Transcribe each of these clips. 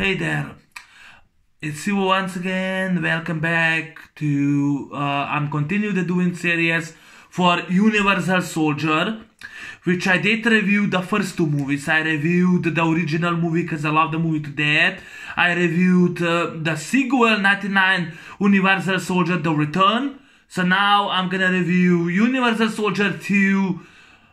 Hey there, it's you once again. Welcome back to. Uh, I'm continuing the doing series for Universal Soldier, which I did review the first two movies. I reviewed the original movie because I love the movie to death. I reviewed uh, the sequel 99 Universal Soldier: The Return. So now I'm gonna review Universal Soldier 2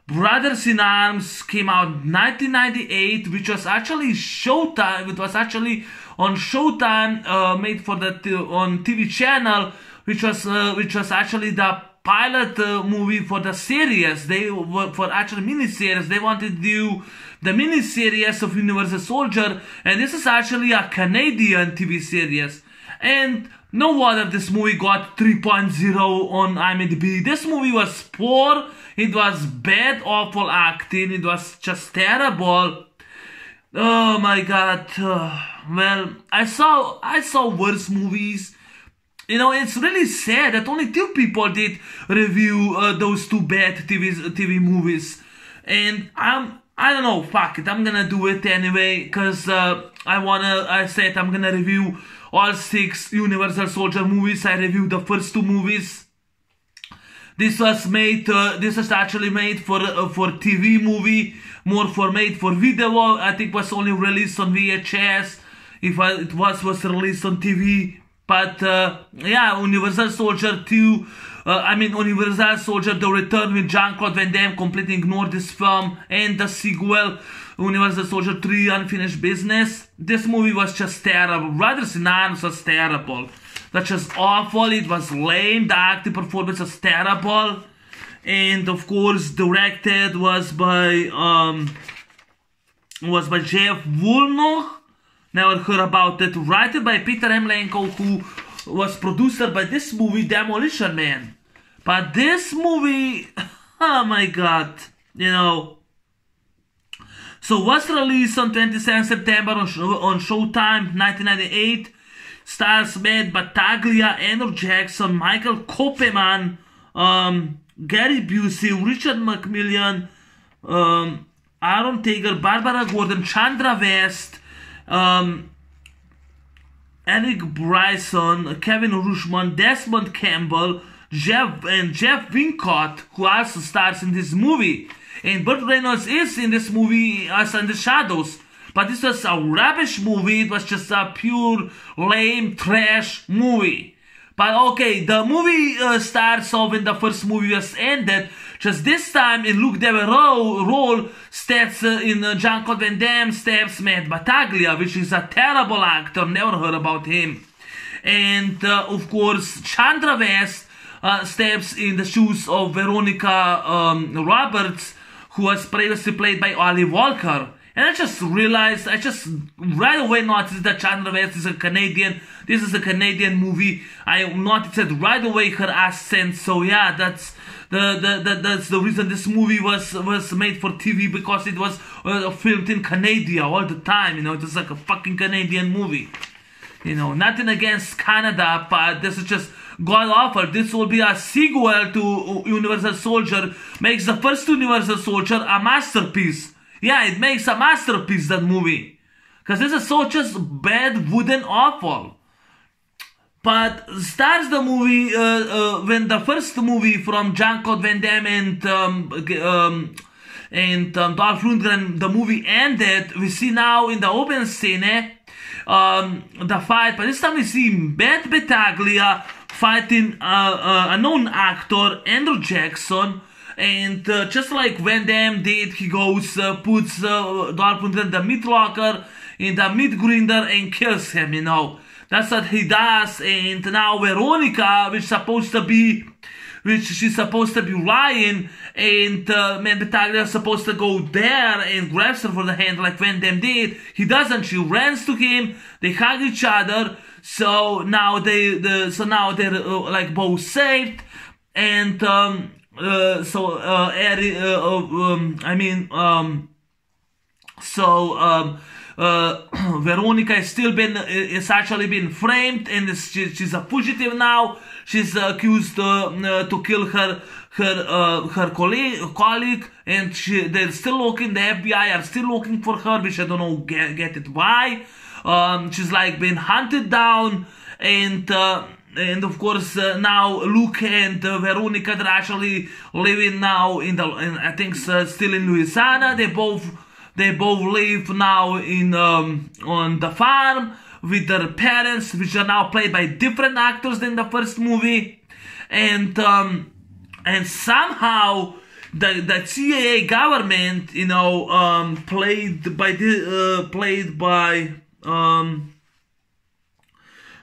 Brothers in Arms came out 1998, which was actually Showtime. It was actually on Showtime, uh, made for the on TV channel, which was uh, which was actually the pilot uh, movie for the series. They were for actually mini series. They wanted to do the mini series of Universal Soldier, and this is actually a Canadian TV series. And no wonder this movie got 3.0 on IMDb. This movie was poor. It was bad, awful acting. It was just terrible. Oh my god. Uh, well, I saw I saw worse movies. You know, it's really sad that only two people did review uh, those two bad TV TV movies, and I'm I don't know. Fuck it, I'm gonna do it anyway, cause uh, I wanna. I said I'm gonna review all six Universal Soldier movies. I reviewed the first two movies. This was made. Uh, this was actually made for uh, for TV movie, more for made for video. I think was only released on VHS. If I, it was was released on TV, but uh, yeah, Universal Soldier 2. Uh, I mean, Universal Soldier The Return with Jean-Claude Van Damme completely ignored this film and the sequel, Universal Soldier 3 Unfinished Business. This movie was just terrible. Brothers in Arms was terrible. That's just awful. It was lame. The acting performance was terrible. And of course, directed was by um was by Jeff Woolnough. Never heard about it. Written by Peter M. Lenkov, who was producer by this movie, Demolition Man. But this movie, oh my god, you know. So was released on 27 September on, on Showtime 1998. Stars Matt Battaglia, Andrew Jackson, Michael Copeman, um, Gary Busey, Richard McMillan, um, Aaron Tager, Barbara Gordon, Chandra West, um, Eric Bryson, Kevin Rushman, Desmond Campbell, Jeff and Jeff Wincott, who also stars in this movie. And Burt Reynolds is in this movie as in the shadows. But this was a rubbish movie. It was just a pure lame trash movie. But okay, the movie uh, starts off when the first movie was ended. Just this time in Luke Devereaux role steps uh, in uh, Jean-Claude Van Damme steps Matt Battaglia, which is a terrible actor. Never heard about him. And uh, of course, Chandra West uh, steps in the shoes of Veronica um, Roberts, who was previously played by Ally Walker. And I just realized, I just right away noticed that Chandra West is a Canadian. This is a Canadian movie. I noticed it right away her accent. So yeah, that's the, the, the that's the reason this movie was was made for TV because it was uh, filmed in Canada all the time. You know, it was like a fucking Canadian movie. You know, nothing against Canada, but this is just god awful. This will be a sequel to Universal Soldier. Makes the first Universal Soldier a masterpiece. Yeah, it makes a masterpiece, that movie. Because this is so just bad, wooden, awful. But starts the movie uh, uh, when the first movie from Jean-Claude Van Damme and um, um, and um, Dolph Lundgren, the movie ended. We see now in the open scene um, the fight, but this time we see Matt Battaglia fighting uh, uh, a known actor, Andrew Jackson. And uh, just like Van Damme did, he goes, uh, puts uh, Dolph Lundgren the meat locker in the meat grinder and kills him, you know. That's what he does. And now Veronica, which supposed to be, which she's supposed to be lying, and uh, Matt Battaglia is supposed to go there and grabs her for the hand like Van Damme did. He doesn't. She runs to him. They hug each other. So now they, the, so now they're uh, like both saved. And um, uh, so uh, uh, um, I mean, um, so um, uh, Veronica has still been, it's actually been framed, and she, she's a fugitive now. She's accused uh, to kill her her uh, her colleague, colleague, and she, they're still looking. The FBI are still looking for her, which I don't know get, get it why. Um, she's like been hunted down and. And of course uh, now Luke and uh, Veronica they're actually living now in the in, I think uh, still in Louisiana. They both they both live now in um, on the farm with their parents, which are now played by different actors than the first movie, and um, and somehow the the CIA government, you know, um, played by the uh, played by um,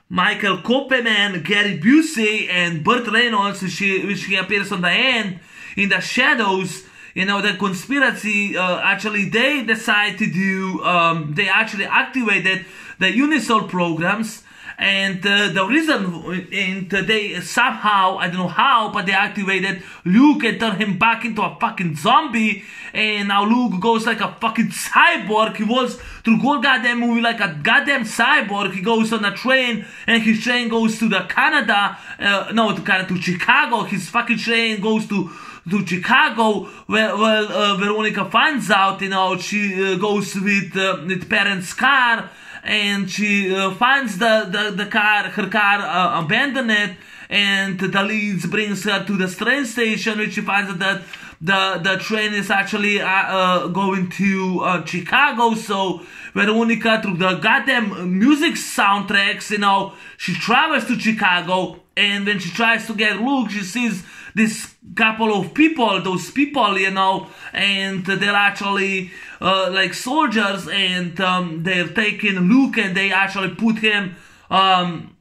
Michael Copeman, Gary Busey, and Burt Reynolds, which he, which he appears on the end in the shadows. You know, the conspiracy, uh, actually, they decide to do, um, they actually activated the Unisol programs and uh, the reason and they somehow I don't know how but they activated Luke and turned him back into a fucking zombie. And now Luke goes like a fucking cyborg. He was through whole goddamn movie like a goddamn cyborg. He goes on a train and his train goes to the Canada uh, no to Canada to Chicago. His fucking train goes to to Chicago, where, where uh, Veronica finds out, you know, she uh, goes with uh, with parents' car, and she uh, finds the, the, the car, her car uh, abandoned, and the leads brings her to the train station, which she finds that the the train is actually uh, uh, going to uh, Chicago. So Veronica, through the goddamn music soundtracks, you know, she travels to Chicago, and when she tries to get Luke, she sees this couple of people, those people, you know, and they're actually uh, like soldiers, and um, they're taking Luke and they actually put him um,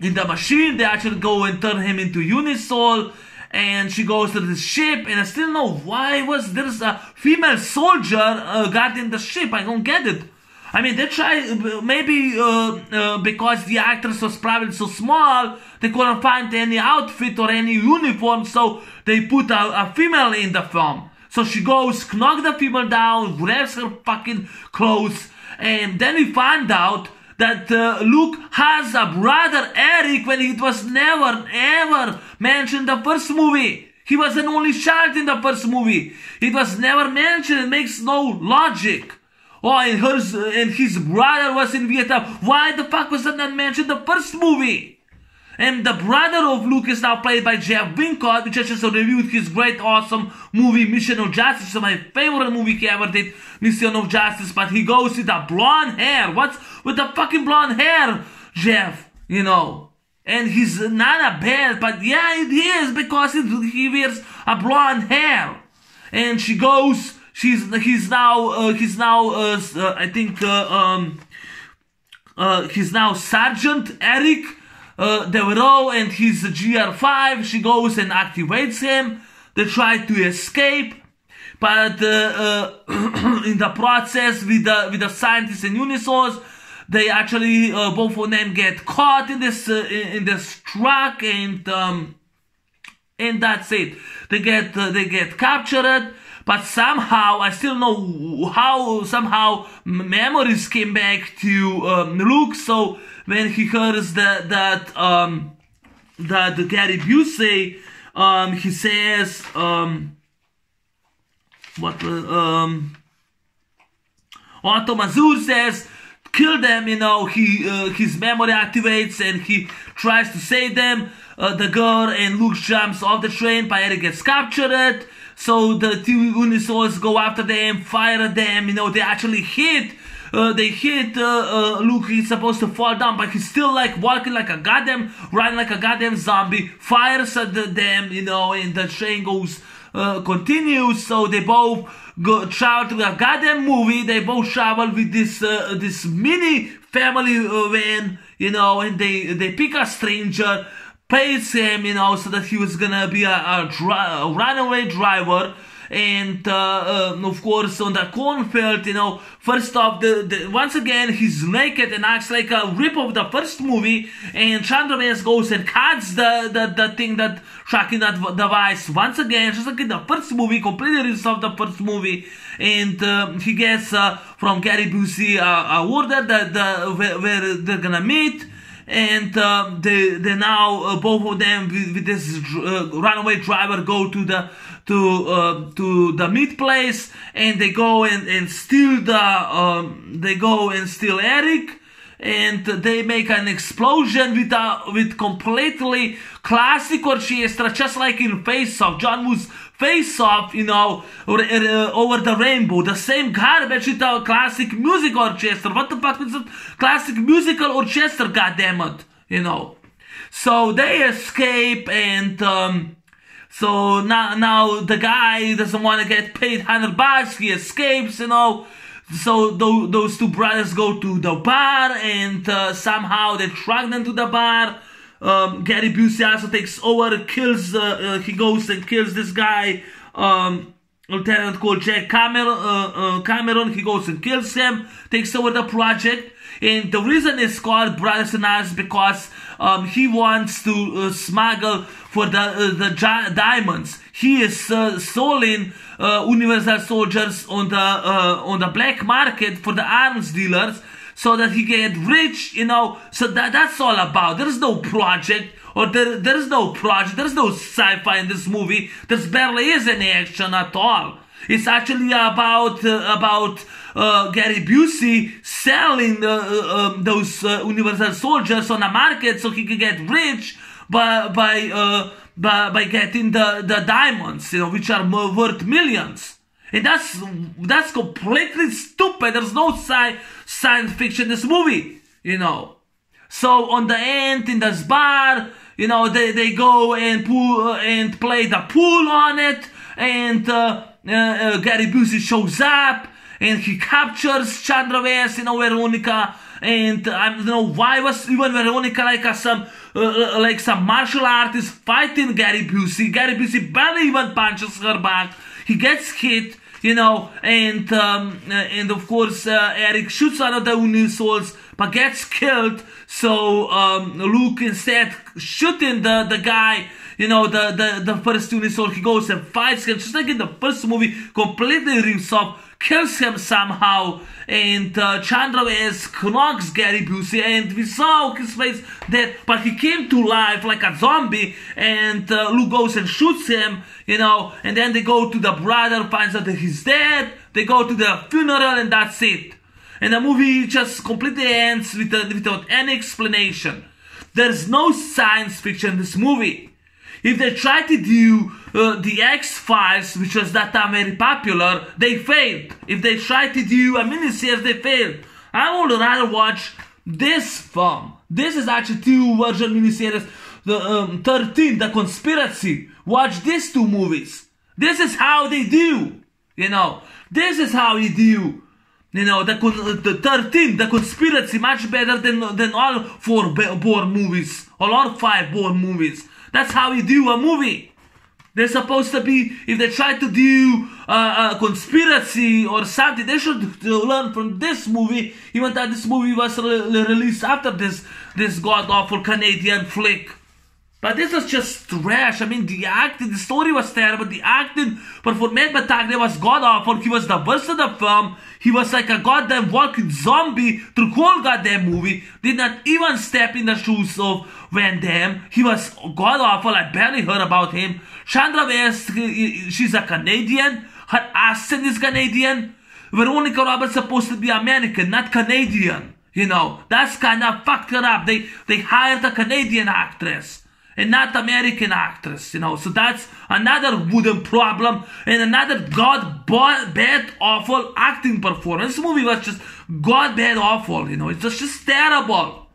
in the machine. They actually go and turn him into Unisol. And she goes to the ship, and I still know why was there's a female soldier uh, guarding the ship. I don't get it. I mean, they try maybe uh, uh, because the actress was probably so small, they couldn't find any outfit or any uniform, so they put a, a female in the film. So she goes, knock the female down, grabs her fucking clothes, and then we find out that uh, Luke has a brother Eric when it was never ever mentioned in the first movie. He was an only child in the first movie. It was never mentioned. It makes no logic. Oh, and and his brother was in Vietnam. Why the fuck was that not mentioned the first movie? And the brother of Luke is now played by Jeff Wincott, which I just reviewed his great, awesome movie Mission of Justice. my favorite movie he ever did, Mission of Justice. But he goes with the blonde hair. What's with the fucking blonde hair, Jeff? You know. And he's not a bad, but yeah, it is because he wears a blonde hair. And she goes She's he's now uh, he's now uh, uh, I think uh, um, uh, he's now Sergeant Eric uh, Devereaux and he's a GR5. She goes and activates him. They try to escape, but uh, in the process with the with the scientists and Unisols, they actually both of them get caught in this in this truck and um, and that's it. They get they get captured but somehow I still know how somehow memories came back to um, Luke. So when he hears that that um, that Gary Busey, um, he says um, what um, Otto Mazur says kill them. You know he uh, his memory activates and he tries to save them. Uh, the girl and Luke jumps off the train. Eric gets captured. So the two Unisols go after them, fire at them, you know, they actually hit uh, they hit uh, uh, Luke. He's supposed to fall down, but he's still like walking like a goddamn, running like a goddamn zombie. Fires at the, them, you know, and the train goes uh, continues. So they both go travel to a goddamn movie. They both travel with this uh, this mini family uh, van, you know, and they they pick a stranger pays him, you know, so that he was gonna be a, a, dri- a runaway driver. And uh, uh, of course, on the cornfield, you know, first off, the, the, once again he's naked and acts like a rip of the first movie. And Chandra goes and cuts the, the, the thing that tracking that device once again, just like in the first movie, completely off the first movie. And uh, he gets uh, from Gary Busey uh, a order that the, where, where they're gonna meet and um, they they now uh, both of them with, with this uh, runaway driver go to the to uh, to the meat place and they go and, and steal the um, they go and steal Eric. And they make an explosion with a with completely classic orchestra just like in Face Off John Woo's Face Off you know over the rainbow the same garbage with a classic music orchestra. What the fuck is it classic musical orchestra goddammit? You know. So they escape and um, so now now the guy doesn't want to get paid 100 bucks he escapes you know. So those, those two brothers go to the bar and uh, somehow they track them to the bar. Um, Gary Busey also takes over, kills, uh, uh, he goes and kills this guy, um, lieutenant called Jack Cameron, Cameron. He goes and kills him, takes over the project. And the reason it's called Brothers in Arms because um, he wants to uh, smuggle for the uh, the diamonds. He is uh, selling uh, Universal Soldiers on the on the black market for the arms dealers so that he get rich. You know, so that that's all about. There is no project. Or there, there is no project, there is no sci-fi in this movie. There barely is any action at all. It's actually about uh, about uh, Gary Busey selling uh, um, those uh, Universal Soldiers on the market so he can get rich by by uh, by, by getting the, the diamonds, you know, which are worth millions. And that's that's completely stupid. There's no sci- science fiction in this movie, you know. So on the end in this bar, you know, they, they go and pool and play the pool on it, and uh, uh, uh, Gary Busey shows up and he captures Chandra West, you know, Veronica, and I don't know why was even Veronica like a, some uh, uh, like some martial artist fighting Gary Busey. Gary Busey barely even punches her back. He gets hit, you know, and um, and of course uh, Eric shoots another the but gets killed. So um, Luke instead shooting the the guy you know, the, the, the first Unisol, he goes and fights him, just like in the first movie, completely rips off, kills him somehow, and uh, Chandra is knocks Gary Busey, and we saw his face dead, but he came to life like a zombie, and uh, Luke goes and shoots him, you know, and then they go to the brother, finds out that he's dead, they go to the funeral, and that's it. And the movie just completely ends with, uh, without any explanation. There's no science fiction in this movie. If they try to do uh, the X Files, which was that time very popular, they failed. If they try to do a miniseries, they failed. I would rather watch this film. This is actually two version miniseries. The um, 13, The Conspiracy. Watch these two movies. This is how they do. You know, this is how you do. You know, the, the 13, The Conspiracy, much better than, than all four Bourne movies. Or all five Bourne movies. That's how you do a movie. They're supposed to be, if they try to do uh, a conspiracy or something, they should learn from this movie, even though this movie was re released after this, this god-awful Canadian flick. But this was just trash. I mean, the acting, the story was terrible. The acting, for Matt Battaglia was god awful. He was the worst of the film. He was like a goddamn walking zombie through whole goddamn movie. Did not even step in the shoes of Van Damme. He was god awful. I barely heard about him. Chandra West, she's a Canadian. Her accent is Canadian. Veronica Roberts supposed to be American, not Canadian. You know, that's kind of fucked her up. They they hired a Canadian actress and not American actress, you know. So that's another wooden problem and another god bad awful acting performance. This movie was just god bad awful, you know. It was just terrible.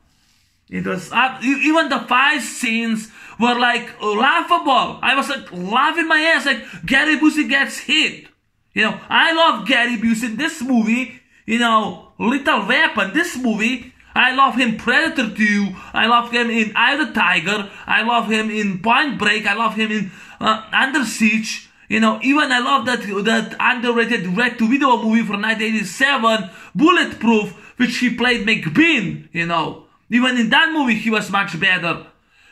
It was uh, even the fight scenes were like laughable. I was like laughing my ass like Gary Busey gets hit. You know, I love Gary Busey in this movie. You know, Lethal Weapon. This movie I love him Predator 2. I love him in Eye the Tiger. I love him in Point Break. I love him in uh, Under Siege. You know, even I love that that underrated direct-to-video movie from 1987, Bulletproof, which he played McBain. You know, even in that movie he was much better.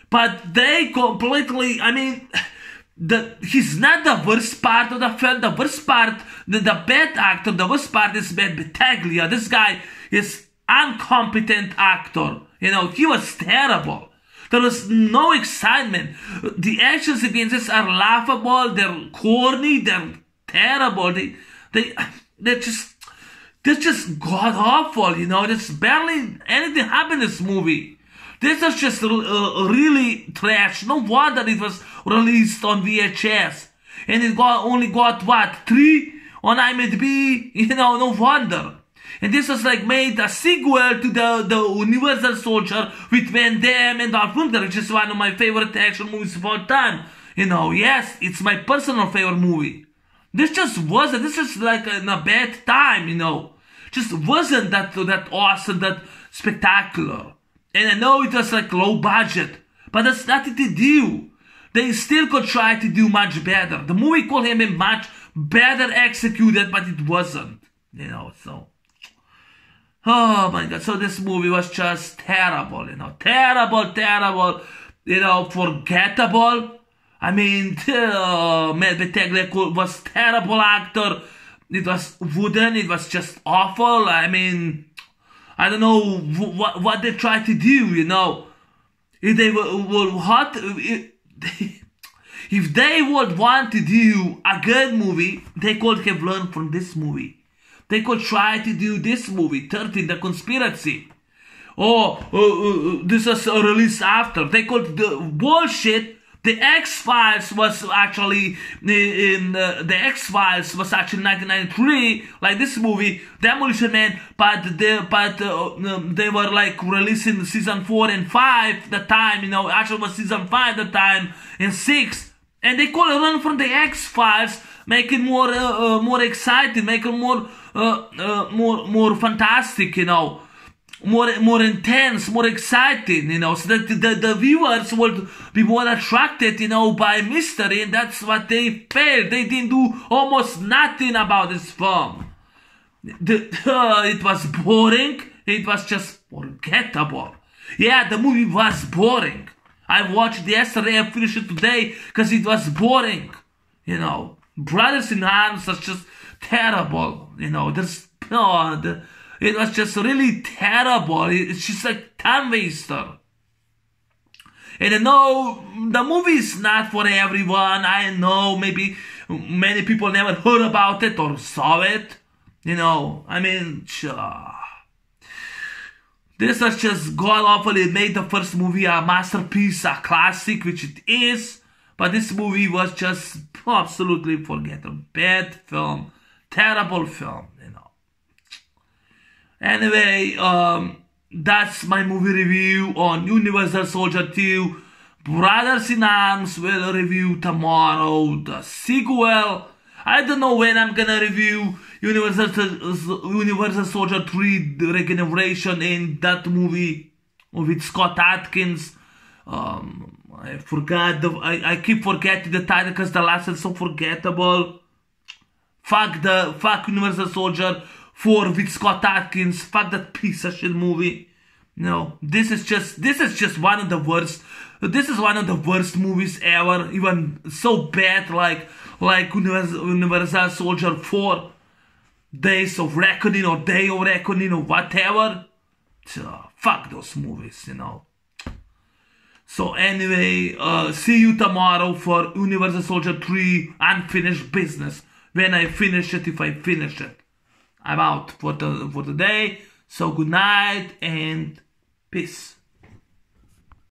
But they completely, I mean, the he's not the worst part of the film. The worst part, the, the bad actor, the worst part is Matt Battaglia. This guy is incompetent actor. You know, he was terrible. There was no excitement. The actions against sequences are laughable, they're corny, they're terrible. They, they, they're just, they're just god awful, you know. There's barely anything happened in this movie. This is just uh, really trash. No wonder it was released on VHS. And it got only got what, three on IMDb? You know, no wonder. And this was like made a sequel to the, the Universal Soldier with Van Damme and Dolph Lundgren, which is one of my favorite action movies of all time. You know, yes, it's my personal favorite movie. This just wasn't, this is like in a bad time, you know. Just wasn't that, that awesome, that spectacular. And I know it was like low budget, but that's nothing to do. They still could try to do much better. The movie could have been much better executed, but it wasn't. You know, so. Oh my god, so this movie was just terrible, you know, terrible, terrible, you know, forgettable. I mean, uh, Matt was terrible actor. It was wooden, it was just awful. I mean, I don't know what what they tried to do, you know. If they were, were hot, if they would want to do a good movie, they could have learned from this movie. They could try to do this movie, 13, The Conspiracy. Or uh, uh, this was released after. They could the bullshit. The X Files was actually in uh, the X Files was actually 1993, like this movie, Demolition Man. But they but uh, um, they were like releasing season four and five the time. You know, actually was season five the time and six, and they could run from the X Files, make it more uh, uh, more exciting, make it more uh, uh, more more fantastic, you know, more more intense, more exciting, you know, so that the, the viewers would be more attracted, you know, by mystery, and that's what they failed. They didn't do almost nothing about this film. The, it was boring. It was just forgettable. Yeah, the movie was boring. I watched yesterday. I finished it today because it was boring. You know, Brothers in Arms was just terrible. You know, there's no, the, it was just really terrible. It's just like time waster. And I know the movie is not for everyone. I know maybe many people never heard about it or saw it. You know, I mean, this was just god awful. It made the first movie a masterpiece, a classic, which it is. But this movie was just absolutely forgettable. Bad film terrible film, you know. Anyway, um, that's my movie review on Universal Soldier 2. Brothers in Arms will review tomorrow the sequel. I don't know when I'm gonna review Universal, Universal Soldier 3 the Regeneration in that movie with Scott Adkins. Um, I forgot the, I, I keep forgetting the title because the last is so forgettable. Fuck the fuck Universal Soldier 4 with Scott Adkins. Fuck that piece of shit movie. No, this is just this is just one of the worst. This is one of the worst movies ever. Even so bad, like like Universal, Universal Soldier 4, Days of Reckoning or Day of Reckoning or whatever. So, fuck those movies, you know. So anyway, uh, see you tomorrow for Universal Soldier 3 Unfinished Business when I finish it, if I finish it. I'm out for the, for the day. So good night and peace.